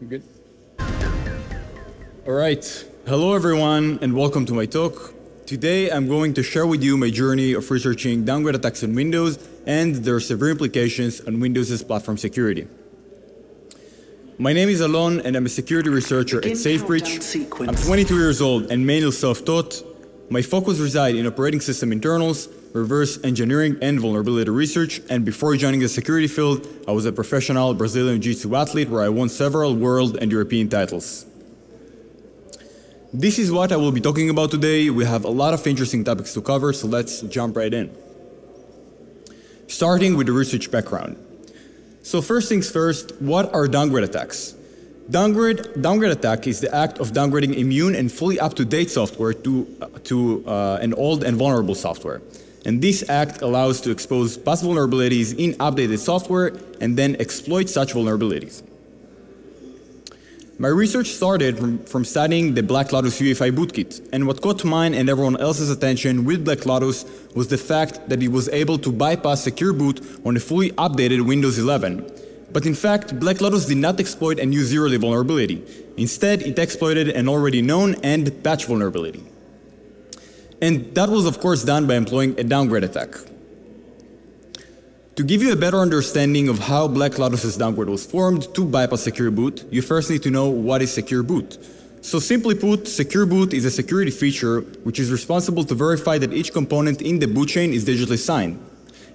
You good? All right. Hello, everyone, and welcome to my talk. Today, I'm going to share with you my journey of researching downgrade attacks on Windows and their severe implications on Windows' platform security. My name is Alon, and I'm a security researcher Begin at SafeBreach. countdown. I'm 22 years old and mainly self-taught. My focus resides in operating system internals, reverse engineering, and vulnerability research. And before joining the security field, I was a professional Brazilian Jiu-Jitsu athlete where I won several world and European titles. This is what I will be talking about today. We have a lot of interesting topics to cover, so let's jump right in. Starting with the research background. So first things first, what are downgrade attacks? Downgrade, downgrade attack is the act of downgrading immune and fully up-to-date software to, to uh, an old and vulnerable software. And this act allows to expose past vulnerabilities in updated software and then exploit such vulnerabilities. My research started from, from studying the Black Lotus UEFI bootkit, and what caught mine and everyone else's attention with Black Lotus was the fact that it was able to bypass secure boot on a fully updated Windows 11. But in fact, Black Lotus did not exploit a new zero-day vulnerability. Instead, it exploited an already known and patch vulnerability. And that was of course done by employing a downgrade attack. To give you a better understanding of how Black Lotus's downgrade was formed to bypass secure boot, you first need to know what is secure boot. So simply put, secure boot is a security feature which is responsible to verify that each component in the boot chain is digitally signed.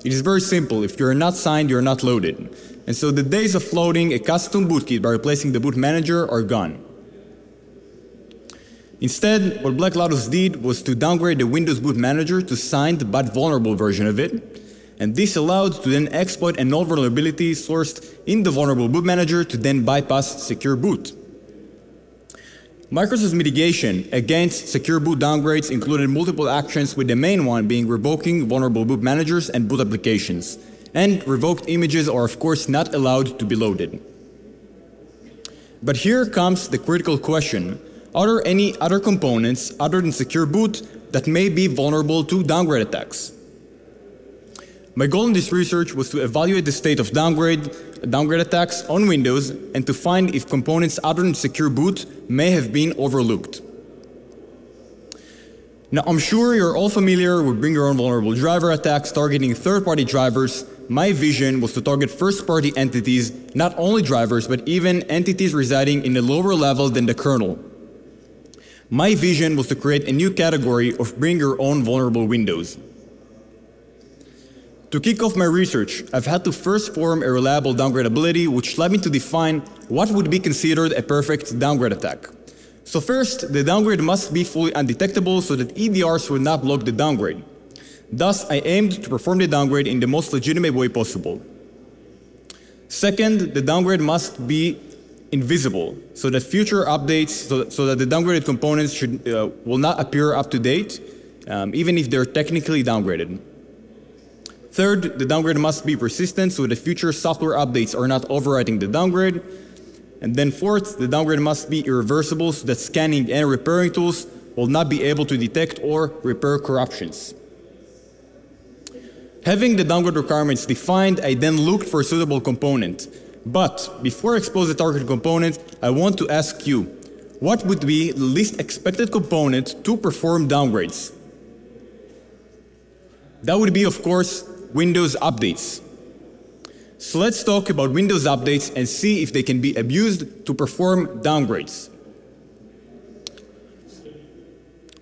It is very simple, if you're not signed, you're not loaded. And so the days of loading a custom bootkit by replacing the boot manager are gone. Instead, what Black Lotus did was to downgrade the Windows Boot Manager to signed but vulnerable version of it, and this allowed to then exploit an old vulnerability sourced in the vulnerable boot manager to then bypass secure boot. Microsoft's mitigation against secure boot downgrades included multiple actions with the main one being revoking vulnerable boot managers and boot applications, and revoked images are of course not allowed to be loaded. But here comes the critical question. Are there any other components other than secure boot that may be vulnerable to downgrade attacks? My goal in this research was to evaluate the state of downgrade, downgrade attacks on Windows and to find if components other than secure boot may have been overlooked. Now, I'm sure you're all familiar with bring your own vulnerable driver attacks targeting third-party drivers. My vision was to target first-party entities, not only drivers, but even entities residing in a lower level than the kernel. My vision was to create a new category of bring your own vulnerable windows. To kick off my research, I've had to first form a reliable downgrade ability which led me to define what would be considered a perfect downgrade attack. So first, the downgrade must be fully undetectable so that EDRs would not block the downgrade. Thus, I aimed to perform the downgrade in the most legitimate way possible. Second, the downgrade must be invisible so that future updates, so, so that the downgraded components should, uh, will not appear up to date, um, even if they're technically downgraded. Third, the downgrade must be persistent so that future software updates are not overwriting the downgrade. And then fourth, the downgrade must be irreversible so that scanning and repairing tools will not be able to detect or repair corruptions. Having the downgrade requirements defined, I then looked for a suitable component. But before I expose the target component, I want to ask you, what would be the least expected component to perform downgrades? That would be, of course, Windows updates. So let's talk about Windows updates and see if they can be abused to perform downgrades.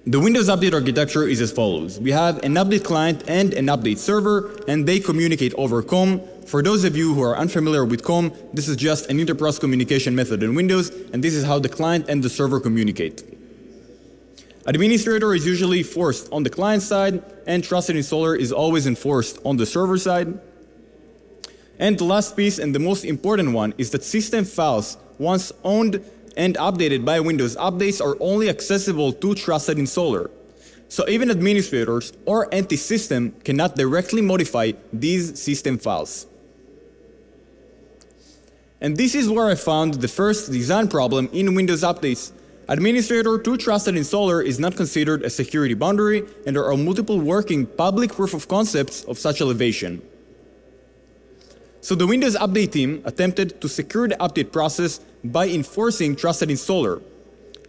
The Windows Update architecture is as follows. We have an update client and an update server, and they communicate over COM. For those of you who are unfamiliar with COM, this is just an inter-process communication method in Windows, and this is how the client and the server communicate. Administrator is usually forced on the client side, and trusted installer is always enforced on the server side. And the last piece, and the most important one, is that system files, once owned and updated by Windows updates, are only accessible to trusted installer. So even administrators or anti-system cannot directly modify these system files. And this is where I found the first design problem in Windows updates. Administrator to trusted installer is not considered a security boundary, and there are multiple working public proof of concepts of such elevation. So the Windows Update team attempted to secure the update process by enforcing trusted installer.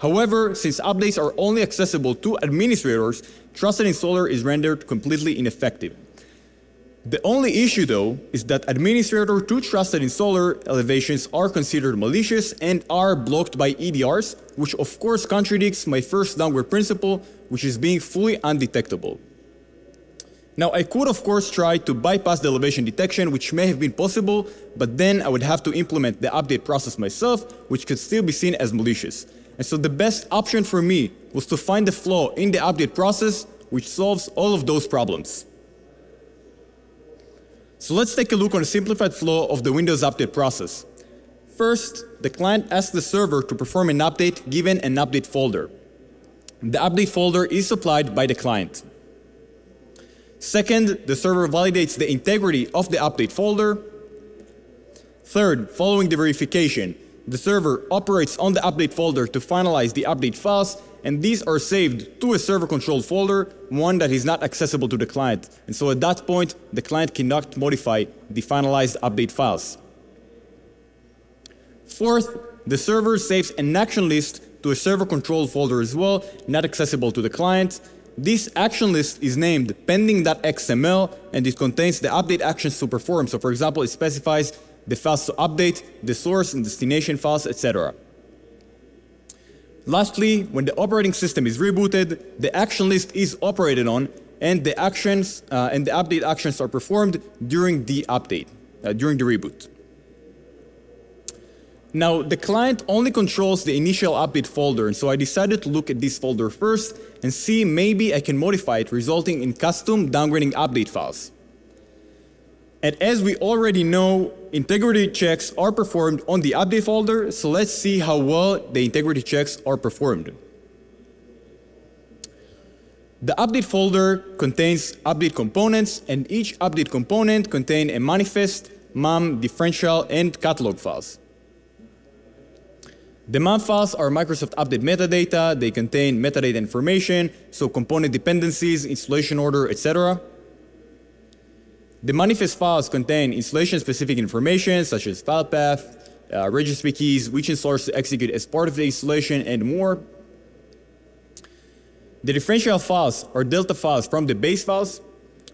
However, since updates are only accessible to administrators, trusted installer is rendered completely ineffective. The only issue though is that administrator to trusted installer elevations are considered malicious and are blocked by EDRs, which of course contradicts my first downgrade principle, which is being fully undetectable. Now I could of course try to bypass the elevation detection, which may have been possible, but then I would have to implement the update process myself, which could still be seen as malicious. And so the best option for me was to find the flaw in the update process, which solves all of those problems. So let's take a look on a simplified flow of the Windows update process. First, the client asks the server to perform an update given an update folder. The update folder is supplied by the client. Second, the server validates the integrity of the update folder. Third, following the verification, the server operates on the update folder to finalize the update files and these are saved to a server controlled folder, one that is not accessible to the client. And so at that point, the client cannot modify the finalized update files. Fourth, the server saves an action list to a server controlled folder as well, not accessible to the client. This action list is named pending.xml and it contains the update actions to perform. So for example, it specifies the files to update, the source and destination files, etc. Lastly, when the operating system is rebooted, the action list is operated on and the actions uh, and the update actions are performed during the update, uh, during the reboot. Now, the client only controls the initial update folder, and so I decided to look at this folder first and see maybe I can modify it, resulting in custom downgrading update files. And as we already know, integrity checks are performed on the update folder, so let's see how well the integrity checks are performed. The update folder contains update components, and each update component contains a manifest, MAM, differential, and catalog files. The MAM files are Microsoft Update metadata. They contain metadata information, so component dependencies, installation order, etc. The manifest files contain installation-specific information such as file path, uh, registry keys, which installers to execute as part of the installation, and more. The differential files are delta files from the base files,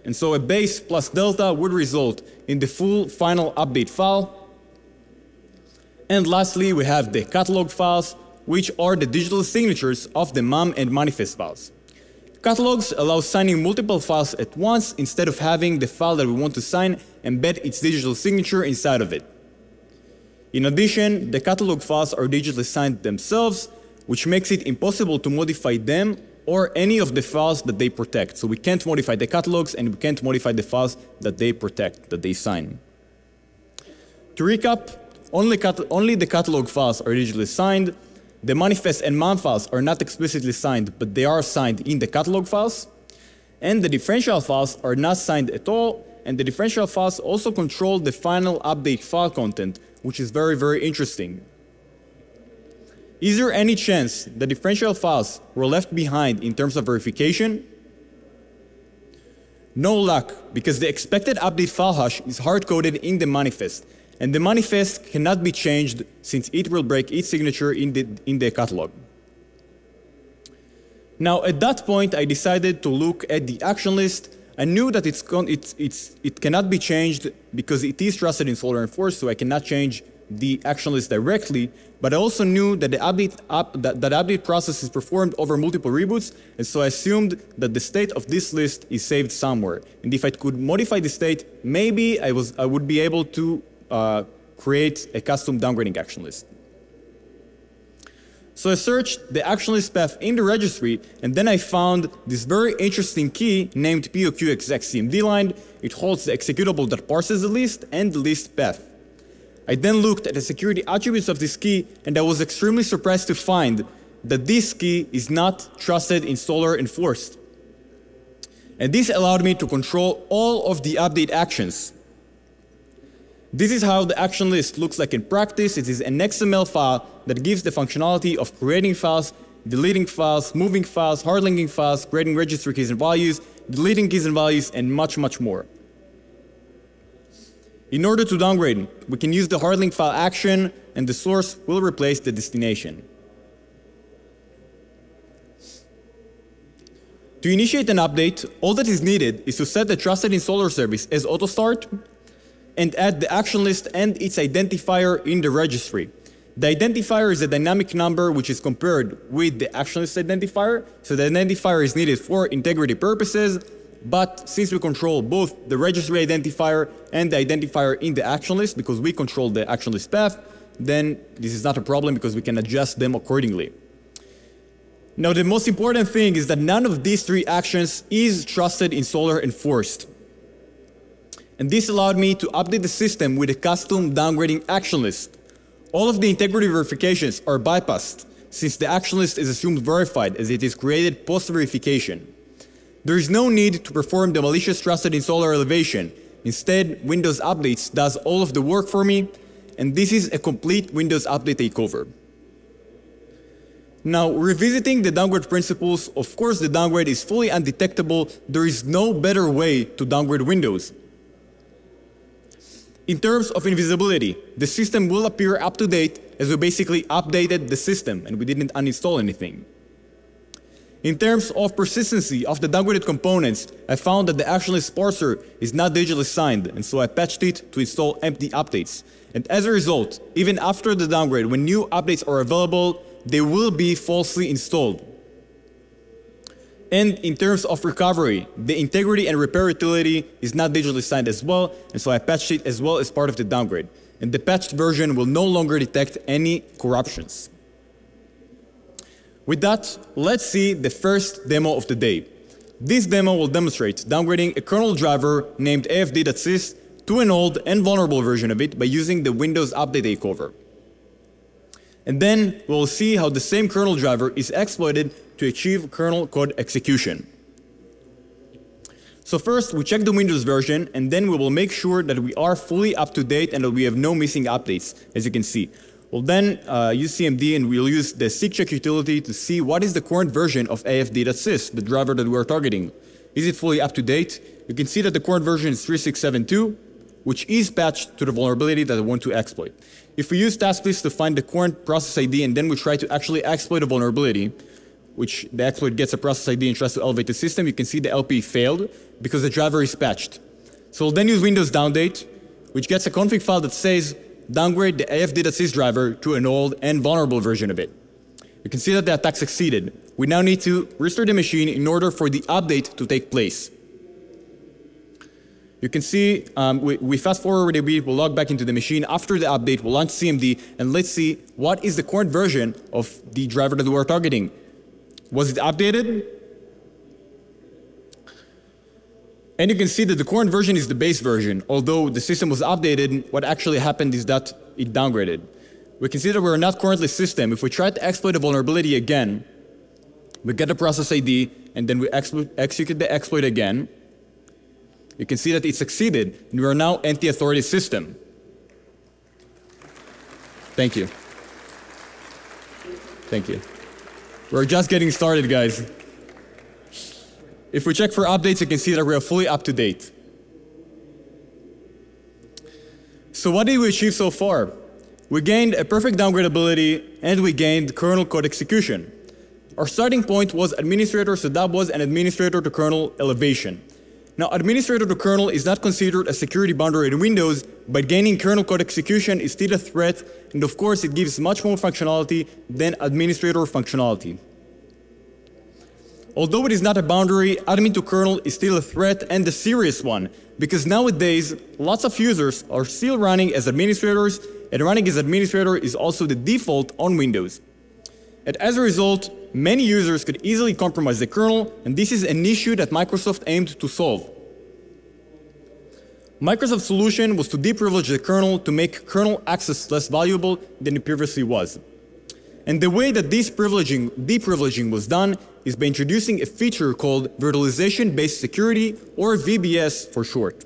and so a base plus delta would result in the full final update file. And lastly, we have the catalog files, which are the digital signatures of the MAM and manifest files. Catalogs allow signing multiple files at once instead of having the file that we want to sign embed its digital signature inside of it. In addition, the catalog files are digitally signed themselves, which makes it impossible to modify them or any of the files that they protect. So we can't modify the catalogs and we can't modify the files that they protect, that they sign. To recap, only, only the catalog files are digitally signed, the manifest and MAM files are not explicitly signed, but they are signed in the catalog files. And the differential files are not signed at all, and the differential files also control the final update file content, which is very, very interesting. Is there any chance the differential files were left behind in terms of verification? No luck, because the expected update file hash is hard-coded in the manifest, and the manifest cannot be changed since it will break its signature in the, in the catalog. Now, at that point, I decided to look at the action list. I knew that it's, it's, it's, it cannot be changed because it is trusted installer enforced, so I cannot change the action list directly, but I also knew that the update, up, that, that update process is performed over multiple reboots, and so I assumed that the state of this list is saved somewhere. And if I could modify the state, maybe I, was, I would be able to uh, create a custom downgrading action list. So I searched the action list path in the registry, and then I found this very interesting key named poqxxcmdline. It holds the executable that parses the list and the list path. I then looked at the security attributes of this key, and I was extremely surprised to find that this key is not trusted installer enforced. And this allowed me to control all of the update actions. This is how the action list looks like in practice. It is an XML file that gives the functionality of creating files, deleting files, moving files, hard linking files, creating registry keys and values, deleting keys and values, and much, much more. In order to downgrade, we can use the hardlink file action and the source will replace the destination. To initiate an update, all that is needed is to set the trusted installer service as autostart and add the action list and its identifier in the registry. The identifier is a dynamic number which is compared with the action list identifier. So the identifier is needed for integrity purposes, but since we control both the registry identifier and the identifier in the action list because we control the action list path, then this is not a problem because we can adjust them accordingly. Now the most important thing is that none of these three actions is trusted in Solar enforced. And this allowed me to update the system with a custom downgrading action list. All of the integrity verifications are bypassed since the action list is assumed verified as it is created post-verification. There is no need to perform the malicious trusted installer elevation. Instead, Windows Updates does all of the work for me, and this is a complete Windows Update takeover. Now, revisiting the downgrade principles, of course the downgrade is fully undetectable, there is no better way to downgrade Windows. In terms of invisibility, the system will appear up to date as we basically updated the system and we didn't uninstall anything. In terms of persistency of the downgraded components, I found that the actionless parser is not digitally signed, and so I patched it to install empty updates. And as a result, even after the downgrade, when new updates are available, they will be falsely installed. And in terms of recovery, the integrity and repair utility is not digitally signed as well, and so I patched it as well as part of the downgrade. And the patched version will no longer detect any corruptions. With that, let's see the first demo of the day. This demo will demonstrate downgrading a kernel driver named afd.sys to an old and vulnerable version of it by using the Windows Update takeover. And then we'll see how the same kernel driver is exploited to achieve kernel code execution. So first, we check the Windows version, and then we will make sure that we are fully up to date and that we have no missing updates, as you can see. We'll then uh, use CMD and we'll use the SIGCheck utility to see what is the current version of AFD.sys, the driver that we're targeting. Is it fully up to date? You can see that the current version is 3672, which is patched to the vulnerability that I want to exploit. If we use task list to find the current process ID and then we try to actually exploit a vulnerability, which the exploit gets a process ID and tries to elevate the system, you can see the LP failed because the driver is patched. So we'll then use Windows downdate, which gets a config file that says downgrade the AFD.sys driver to an old and vulnerable version of it. You can see that the attack succeeded. We now need to restore the machine in order for the update to take place. You can see um, we, we, fast forward a bit, we'll log back into the machine. After the update, we'll launch CMD and let's see what is the current version of the driver that we're targeting. Was it updated? And you can see that the current version is the base version. Although the system was updated, what actually happened is that it downgraded. We can see that we're not currently system. If we try to exploit a vulnerability again, we get the process ID and then we execute the exploit again. You can see that it succeeded and we are now anti-authority system. Thank you. Thank you. We're just getting started, guys. If we check for updates, you can see that we are fully up to date. So what did we achieve so far? We gained a perfect downgradability and we gained kernel code execution. Our starting point was administrator, so that was an administrator to kernel elevation. Now, administrator to kernel is not considered a security boundary in Windows, but gaining kernel code execution is still a threat, and of course it gives much more functionality than administrator functionality. Although it is not a boundary, admin to kernel is still a threat and a serious one, because nowadays lots of users are still running as administrators, and running as administrator is also the default on Windows. And as a result, many users could easily compromise the kernel, and this is an issue that Microsoft aimed to solve. Microsoft's solution was to deprivilege the kernel to make kernel access less valuable than it previously was. And the way that this privileging, deprivileging was done is by introducing a feature called Virtualization-Based Security, or VBS for short.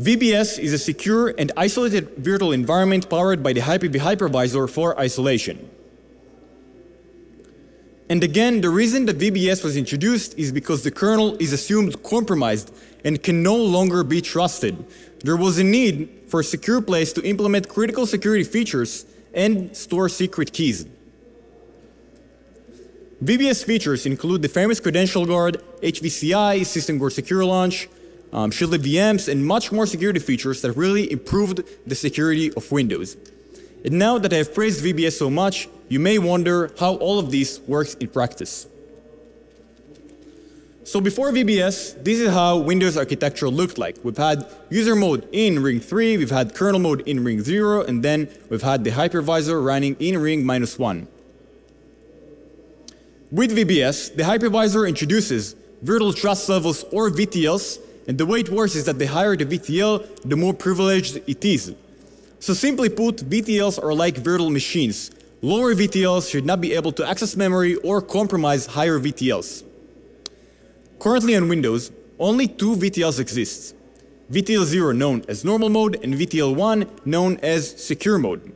VBS is a secure and isolated virtual environment powered by the Hyper-V hypervisor for isolation. And again, the reason that VBS was introduced is because the kernel is assumed compromised and can no longer be trusted. there was a need for a secure place to implement critical security features and store secret keys. VBS features include the famous Credential Guard, HVCI, System Guard Secure Launch, um, shielded VMs, and much more security features that really improved the security of Windows. And now that I have praised VBS so much, you may wonder how all of this works in practice. So before VBS, this is how Windows architecture looked like. We've had user mode in ring 3, we've had kernel mode in ring 0, and then we've had the hypervisor running in ring minus 1. With VBS, the hypervisor introduces virtual trust levels or VTLs, and the way it works is that the higher the VTL, the more privileged it is. So simply put, VTLs are like virtual machines. Lower VTLs should not be able to access memory or compromise higher VTLs. Currently on Windows, only two VTLs exist. VTL 0 known as normal mode and VTL 1 known as secure mode.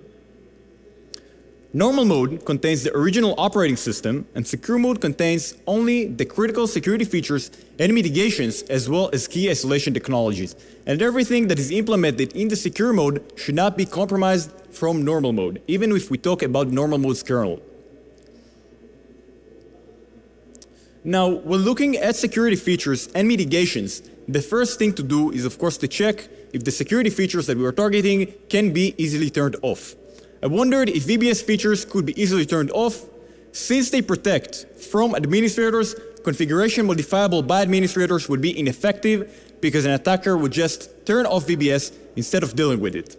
Normal mode contains the original operating system and secure mode contains only the critical security features and mitigations as well as key isolation technologies. And everything that is implemented in the secure mode should not be compromised from normal mode, even if we talk about normal mode's kernel. Now, when looking at security features and mitigations, the first thing to do is of course to check if the security features that we are targeting can be easily turned off. I wondered if VBS features could be easily turned off. Since they protect from administrators, configuration modifiable by administrators would be ineffective because an attacker would just turn off VBS instead of dealing with it.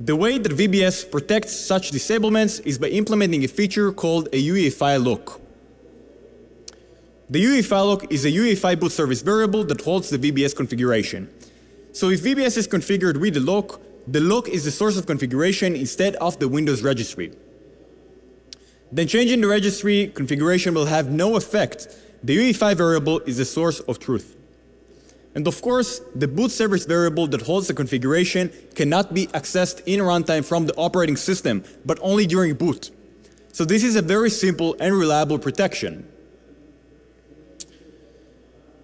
The way that VBS protects such disablements is by implementing a feature called a UEFI lock. The UEFI lock is a UEFI boot service variable that holds the VBS configuration. So if VBS is configured with the lock, the lock is the source of configuration instead of the Windows registry. Then changing the registry configuration will have no effect. The UEFI variable is the source of truth. And of course, the boot service variable that holds the configuration cannot be accessed in runtime from the operating system, but only during boot. So this is a very simple and reliable protection.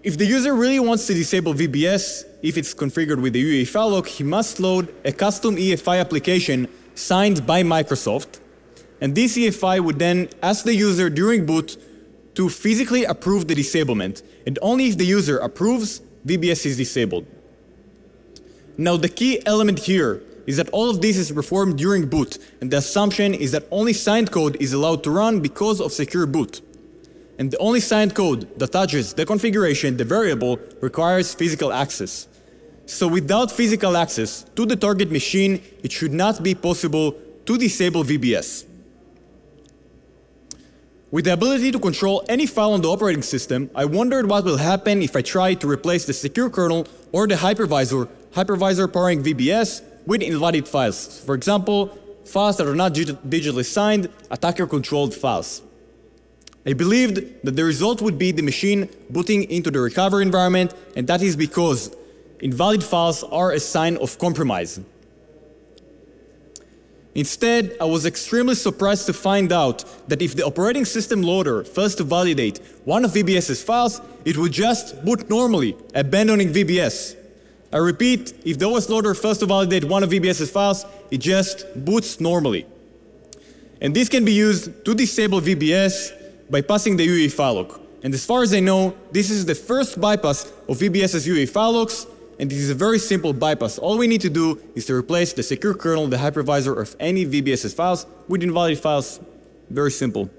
If the user really wants to disable VBS, if it's configured with the UEFI lock, he must load a custom EFI application signed by Microsoft. And this EFI would then ask the user during boot to physically approve the disablement. And only if the user approves, VBS is disabled. Now the key element here is that all of this is performed during boot, and the assumption is that only signed code is allowed to run because of secure boot and the only signed code that touches the configuration, the variable, requires physical access. So without physical access to the target machine, it should not be possible to disable VBS. With the ability to control any file on the operating system, I wondered what will happen if I try to replace the secure kernel or the hypervisor, hypervisor powering VBS, with invalid files. For example, files that are not digitally signed, attacker-controlled files. I believed that the result would be the machine booting into the recovery environment, and that is because invalid files are a sign of compromise. Instead, I was extremely surprised to find out that if the operating system loader fails to validate one of VBS's files, it would just boot normally, abandoning VBS. I repeat, if the OS loader fails to validate one of VBS's files, it just boots normally. And this can be used to disable VBS bypassing the UEFI lock. And as far as I know, this is the first bypass of VBS's UEFI locks, and this is a very simple bypass. All we need to do is to replace the secure kernel, the hypervisor of any VBS's files with invalid files. Very simple.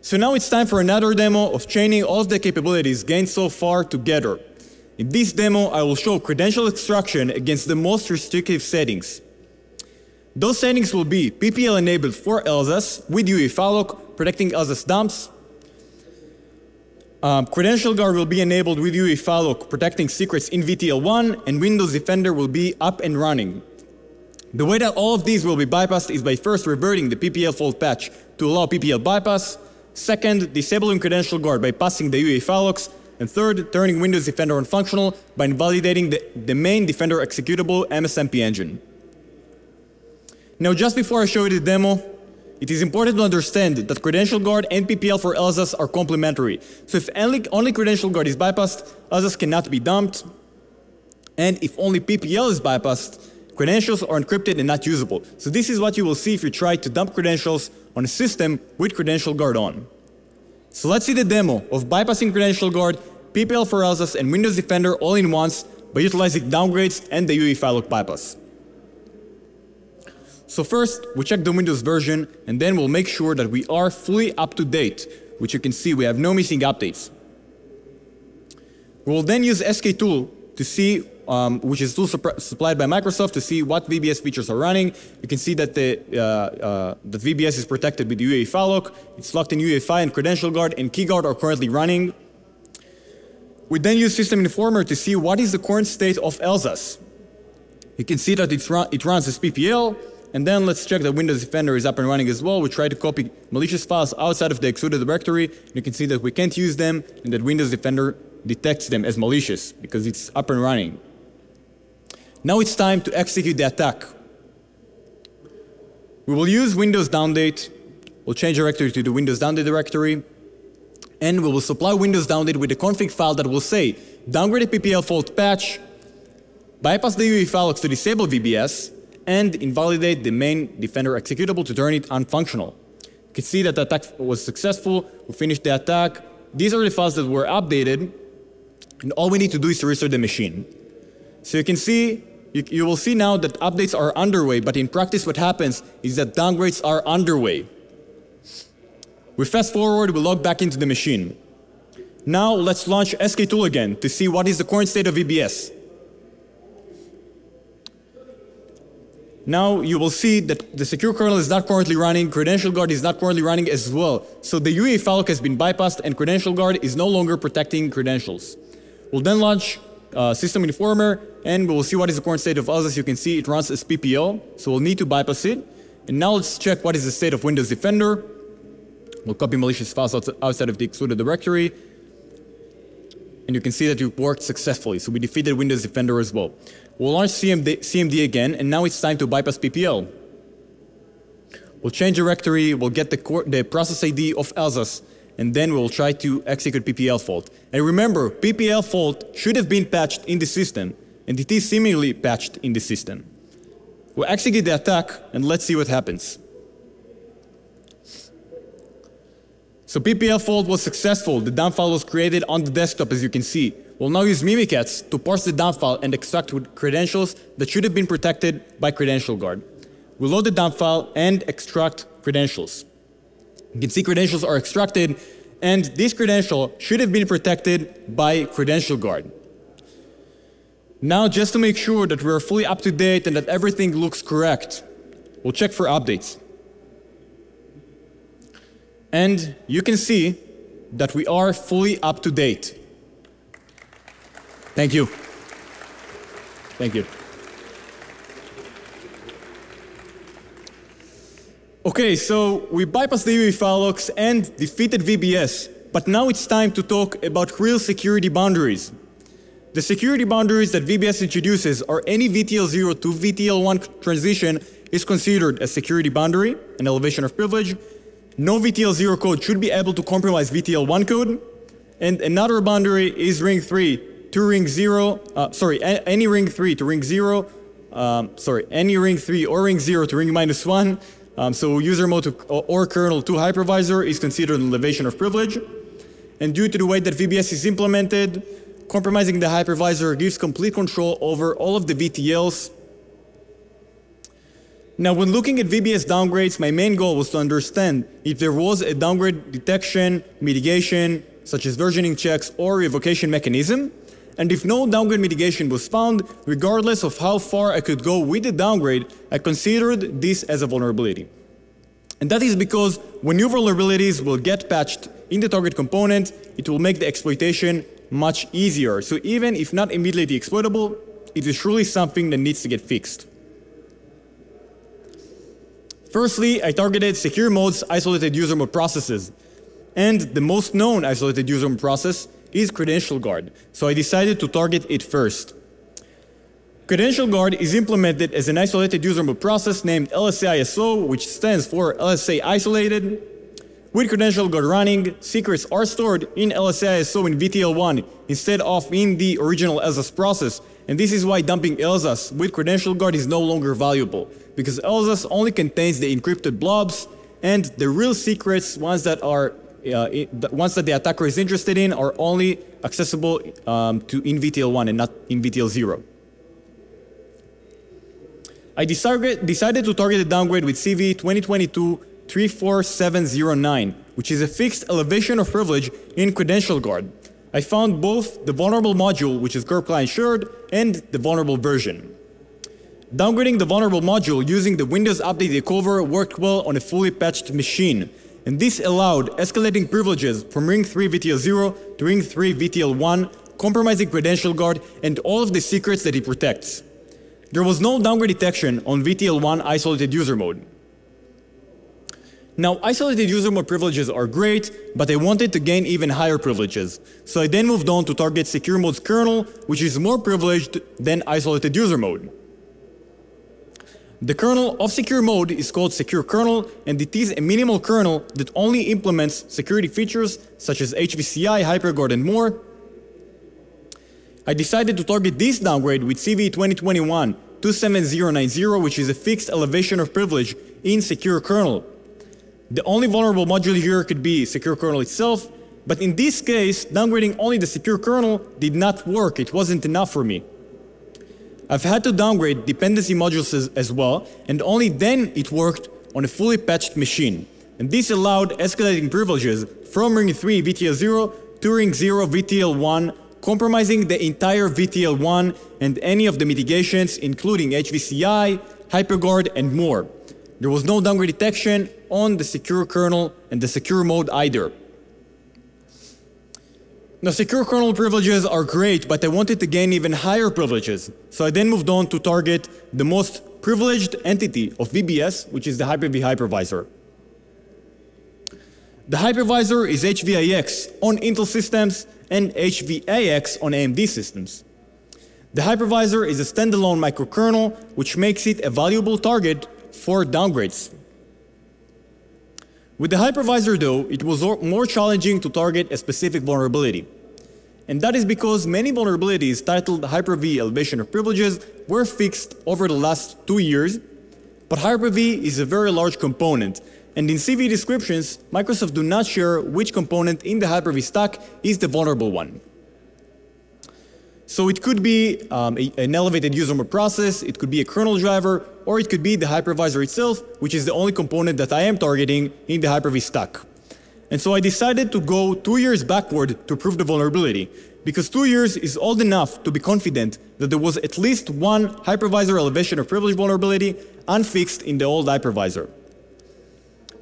So now it's time for another demo of chaining all of the capabilities gained so far together. In this demo, I will show credential extraction against the most restrictive settings. Those settings will be PPL enabled for LSASS with UEFI lock, protecting LSASS dumps. Um, Credential Guard will be enabled with UEFI lock, protecting secrets in VTL1, and Windows Defender will be up and running. The way that all of these will be bypassed is by first reverting the PPL fault patch to allow PPL bypass, second, disabling Credential Guard by passing the UEFI locks, and third, turning Windows Defender unfunctional by invalidating the, the main Defender executable MSMP engine. Now just before I show you the demo, it is important to understand that Credential Guard and PPL for LSASS are complementary. So if only, Credential Guard is bypassed, LSASS cannot be dumped. And if only PPL is bypassed, credentials are encrypted and not usable. So this is what you will see if you try to dump credentials on a system with Credential Guard on. So let's see the demo of bypassing Credential Guard, PPL for Elsass, and Windows Defender all in once by utilizing downgrades and the UEFI lock bypass. So first, we check the Windows version, and then we'll make sure that we are fully up to date, which you can see we have no missing updates. We will then use SKTool to see, um, which is tool supplied by Microsoft, to see what VBS features are running. You can see that the, uh, uh, the VBS is protected with the UEFI lock. It's locked in UEFI and Credential Guard and KeyGuard are currently running. We then use System Informer to see what is the current state of Elsass. You can see that run, it runs as PPL, and then let's check that Windows Defender is up and running as well. We try to copy malicious files outside of the excluded directory. You can see that we can't use them and that Windows Defender detects them as malicious because it's up and running. Now it's time to execute the attack. We will use Windows Downdate. We'll change directory to the Windows Downdate directory. And we will supply Windows Downdate with a config file that will say downgrade the PPL fault patch, bypass the UEFI locks to disable VBS, and invalidate the main Defender executable to turn it unfunctional. You can see that the attack was successful. We finished the attack. These are the files that were updated. And all we need to do is to restart the machine. So you can see, you, you will see now that updates are underway, but in practice what happens is that downgrades are underway. We fast forward, we log back into the machine. Now let's launch SKTool again to see what is the current state of VBS. Now you will see that the secure kernel is not currently running, Credential Guard is not currently running as well. So the UEFI lock has been bypassed and Credential Guard is no longer protecting credentials. We'll then launch uh, System Informer and we'll see what is the current state of us. As you can see, it runs as PPO, so we'll need to bypass it. And now let's check what is the state of Windows Defender. We'll copy malicious files outside of the excluded directory. And you can see that it worked successfully, so we defeated Windows Defender as well. We'll launch CMD, CMD again, and now it's time to bypass PPL. We'll change directory, we'll get the, the process ID of Elsass, and then we'll try to execute PPL fault. And remember, PPL fault should have been patched in the system, and it is seemingly patched in the system. We'll execute the attack, and let's see what happens. So PPL fault was successful. The dump file was created on the desktop, as you can see. We'll now use Mimikatz to parse the dump file and extract credentials that should have been protected by Credential Guard. We load the dump file and extract credentials. You can see credentials are extracted, and this credential should have been protected by Credential Guard. Now, just to make sure that we're fully up to date and that everything looks correct, we'll check for updates. And you can see that we are fully up to date. Thank you. Thank you. Okay, so we bypassed the UEFI locks and defeated VBS, but now it's time to talk about real security boundaries. The security boundaries that VBS introduces are any VTL0 to VTL1 transition is considered a security boundary, an elevation of privilege. No VTL0 code should be able to compromise VTL1 code. And another boundary is ring 3, to ring 0, uh, sorry, any ring 3 to ring 0, um, sorry, any ring 3 or ring 0 to ring minus 1. Um, so user mode to, or kernel to hypervisor is considered an elevation of privilege. And due to the way that VBS is implemented, compromising the hypervisor gives complete control over all of the VTLs. Now, when looking at VBS downgrades, my main goal was to understand if there was a downgrade detection, mitigation, such as versioning checks or revocation mechanism, and if no downgrade mitigation was found, regardless of how far I could go with the downgrade, I considered this as a vulnerability. And that is because when new vulnerabilities will get patched in the target component, it will make the exploitation much easier. So even if not immediately exploitable, it is surely something that needs to get fixed. Firstly, I targeted secure modes isolated user mode processes. And the most known isolated user mode process is Credential Guard, so I decided to target it first. Credential Guard is implemented as an isolated user mode process named LSA ISO, which stands for LSA Isolated. With Credential Guard running, secrets are stored in LSA ISO in VTL1 instead of in the original Elsass process, and this is why dumping LSASS with credential guard is no longer valuable, because LSASS only contains the encrypted blobs, and the real secrets, ones that are uh, ones that the attacker is interested in, are only accessible um, to NVTL1 and not in VTL0. I decided, decided to target the downgrade with CV 2022-34709, which is a fixed elevation of privilege in Credential Guard. I found both the vulnerable module, which is curb client shared, and the vulnerable version. Downgrading the vulnerable module using the Windows Update takeover worked well on a fully patched machine, and this allowed escalating privileges from Ring 3 VTL0 to Ring 3 VTL1, compromising Credential Guard and all of the secrets that it protects. There was no downgrade detection on VTL1 isolated user mode. Now, isolated user mode privileges are great, but I wanted to gain even higher privileges. So I then moved on to target secure mode's kernel, which is more privileged than isolated user mode. The kernel of secure mode is called secure kernel, and it is a minimal kernel that only implements security features such as HVCI, HyperGuard, and more. I decided to target this downgrade with CV 2021 27090, which is a fixed elevation of privilege in secure kernel. The only vulnerable module here could be secure kernel itself, but in this case, downgrading only the secure kernel did not work, it wasn't enough for me. I've had to downgrade dependency modules as, as, well, and only then it worked on a fully patched machine. And this allowed escalating privileges from Ring 3 VTL0 to Ring 0 VTL1, compromising the entire VTL1 and any of the mitigations, including HVCI, HyperGuard, and more. There was no downgrade detection on the secure kernel and the secure mode either. Now, secure kernel privileges are great, but I wanted to gain even higher privileges. So I then moved on to target the most privileged entity of VBS, which is the Hyper-V hypervisor. The hypervisor is HVIX on Intel systems and HVAX on AMD systems. The hypervisor is a standalone microkernel, which makes it a valuable target for downgrades. With the hypervisor though, it was more challenging to target a specific vulnerability. And that is because many vulnerabilities titled Hyper-V elevation of privileges were fixed over the last two years, but Hyper-V is a very large component, and in CV descriptions, Microsoft do not share which component in the Hyper-V stack is the vulnerable one. So it could be um, a, an elevated user mode process, it could be a kernel driver, or it could be the hypervisor itself, which is the only component that I am targeting in the Hyper-V stack. And so I decided to go two years backward to prove the vulnerability, because two years is old enough to be confident that there was at least one hypervisor elevation of privilege vulnerability unfixed in the old hypervisor.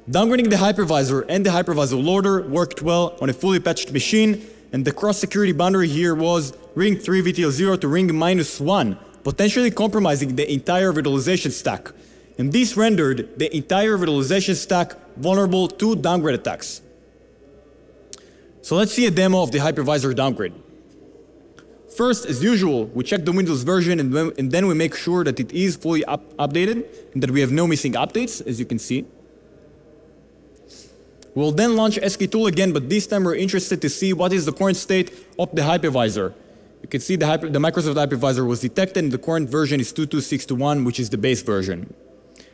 Downgrading the hypervisor and the hypervisor loader worked well on a fully patched machine, and the cross-security boundary here was ring 3 VTL0 to ring minus 1, potentially compromising the entire virtualization stack. And this rendered the entire virtualization stack vulnerable to downgrade attacks. So let's see a demo of the hypervisor downgrade. First, as usual, we check the Windows version and, and then we make sure that it is fully up updated and that we have no missing updates, as you can see. We'll then launch SKTool again, but this time we're interested to see what is the current state of the hypervisor. You can see the, the Microsoft hypervisor was detected and the current version is 22621, which is the base version.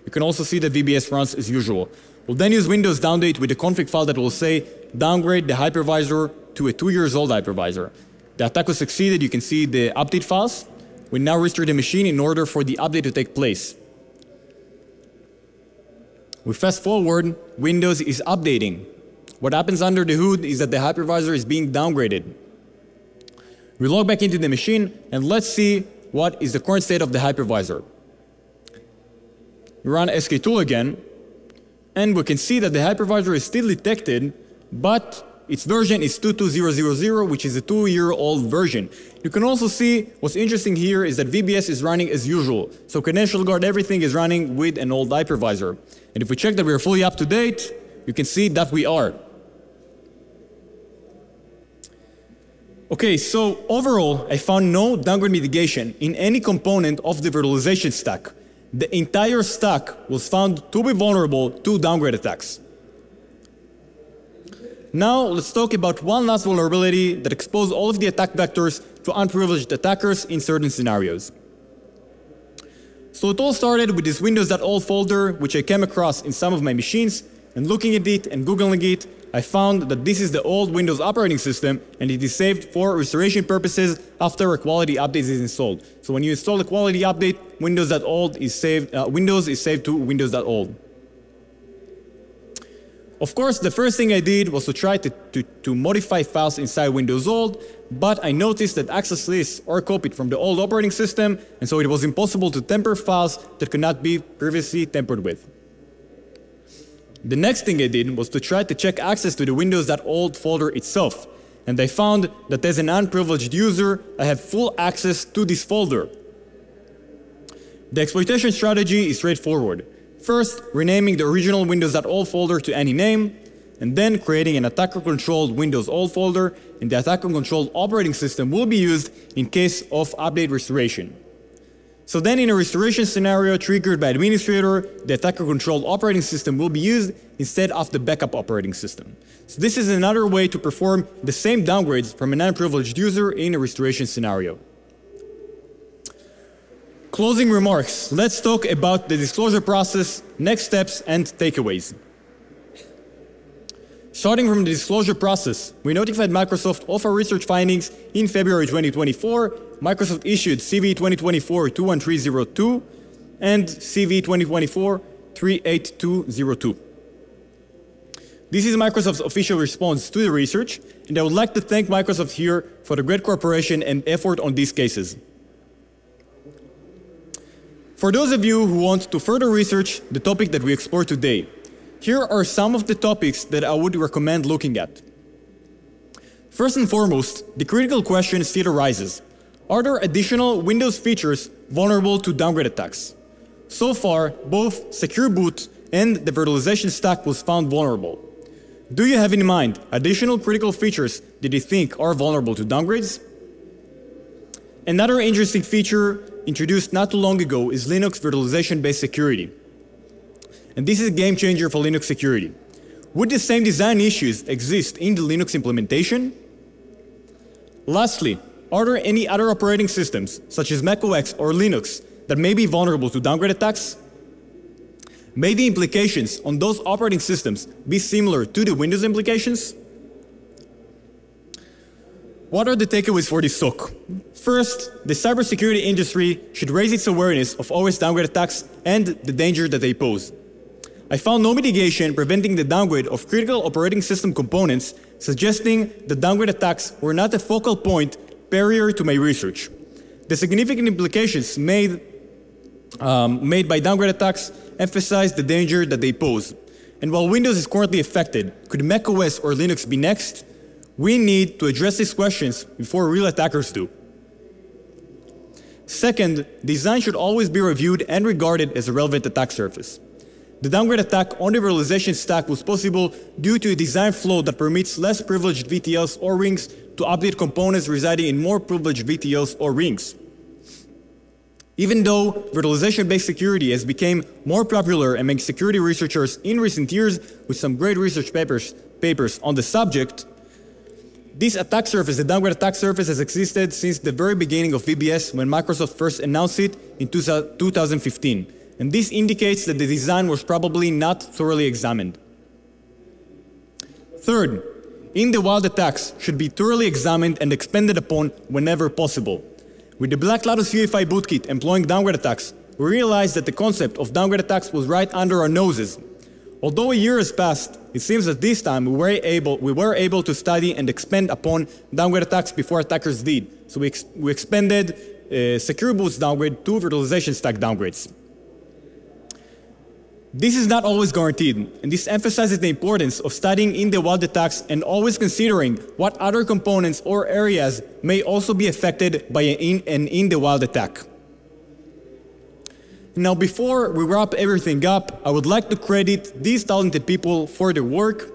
You can also see that VBS runs as usual. We'll then use Windows Downdate with a config file that will say downgrade the hypervisor to a two years old hypervisor. The attack was succeeded, you can see the update files. We now restart the machine in order for the update to take place. We fast forward, Windows is updating. What happens under the hood is that the hypervisor is being downgraded. We log back into the machine and let's see what is the current state of the hypervisor. We run SKTool again and we can see that the hypervisor is still detected but its version is 22000, which is a two-year-old version. You can also see what's interesting here is that VBS is running as usual. So Credential Guard, everything is running with an old hypervisor. And if we check that we are fully up to date, you can see that we are. Okay, so overall, I found no downgrade mitigation in any component of the virtualization stack. The entire stack was found to be vulnerable to downgrade attacks. Now let's talk about one last vulnerability that exposed all of the attack vectors to unprivileged attackers in certain scenarios. So it all started with this windows.old folder, which I came across in some of my machines, and looking at it and Googling it, I found that this is the old Windows operating system and it is saved for restoration purposes after a quality update is installed. So when you install a quality update, Windows.old is saved, uh, Windows is saved to Windows.old. Of course, the first thing I did was to try to, to, to, modify files inside Windows Old, but I noticed that access lists are copied from the old operating system, and so it was impossible to temper files that could not be previously tampered with. The next thing I did was to try to check access to the Windows.old folder itself, and I found that as an unprivileged user, I have full access to this folder. The exploitation strategy is straightforward. First, renaming the original Windows.old folder to any name, and then creating an attacker-controlled Windows old folder, and the attacker-controlled operating system will be used in case of update restoration. So then in a restoration scenario triggered by administrator, the attacker-controlled operating system will be used instead of the backup operating system. So this is another way to perform the same downgrades from an unprivileged user in a restoration scenario. Closing remarks. Let's talk about the disclosure process, next steps, and takeaways. Starting from the disclosure process, we notified Microsoft of our research findings in February 2024 Microsoft issued CV 2024-21302 and CV 2024-38202. This is Microsoft's official response to the research, and I would like to thank Microsoft here for the great cooperation and effort on these cases. For those of you who want to further research the topic that we explored today, here are some of the topics that I would recommend looking at. First and foremost, the critical question still arises. Are there additional Windows features vulnerable to downgrade attacks? So far, both Secure Boot and the virtualization stack was found vulnerable. Do you have in mind additional critical features that you think are vulnerable to downgrades? Another interesting feature introduced not too long ago is Linux virtualization-based security. And this is a game changer for Linux security. Would the same design issues exist in the Linux implementation? Lastly, are there any other operating systems, such as macOS or Linux, that may be vulnerable to downgrade attacks? May the implications on those operating systems be similar to the Windows implications? What are the takeaways for this talk? First, the cybersecurity industry should raise its awareness of OS downgrade attacks and the danger that they pose. I found no mitigation preventing the downgrade of critical operating system components, suggesting that downgrade attacks were not a focal point barrier to my research. The significant implications made, um, made by downgrade attacks emphasize the danger that they pose. And while Windows is currently affected, could macOS or Linux be next? We need to address these questions before real attackers do. Second, design should always be reviewed and regarded as a relevant attack surface. The downgrade attack on the virtualization stack was possible due to a design flow that permits less privileged VTLs or rings to update components residing in more privileged VTLs or rings. Even though virtualization-based security has become more popular among security researchers in recent years with some great research papers, papers on the subject, this attack surface, the downgrade attack surface, has existed since the very beginning of VBS when Microsoft first announced it in 2015. And this indicates that the design was probably not thoroughly examined. Third, in the wild attacks should be thoroughly examined and expanded upon whenever possible. With the BlackLotus UEFI bootkit employing downgrade attacks, we realized that the concept of downgrade attacks was right under our noses. Although a year has passed, it seems that this time we were able, we were able to study and expand upon downgrade attacks before attackers did. So we, ex we expanded uh, Secure Boot's downgrade to virtualization stack downgrades. This is not always guaranteed, and this emphasizes the importance of studying in the wild attacks and always considering what other components or areas may also be affected by an in, an in the wild attack. Now, before we wrap everything up, I would like to credit these talented people for their work.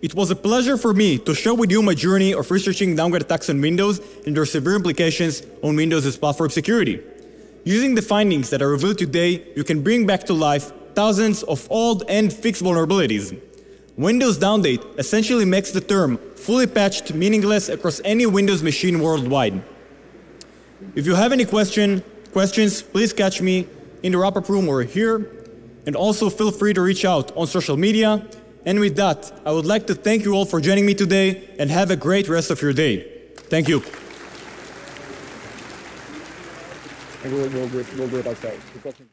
It was a pleasure for me to share with you my journey of researching downgrade attacks on Windows and their severe implications on Windows' platform security. Using the findings that are revealed today, you can bring back to life thousands of old and fixed vulnerabilities. Windows Downdate essentially makes the term fully patched, meaningless across any Windows machine worldwide. If you have any question, questions, please catch me in the wrap-up room or here, and also feel free to reach out on social media. And with that, I would like to thank you all for joining me today and have a great rest of your day. Thank you. And we'll, we'll, we'll do it outside.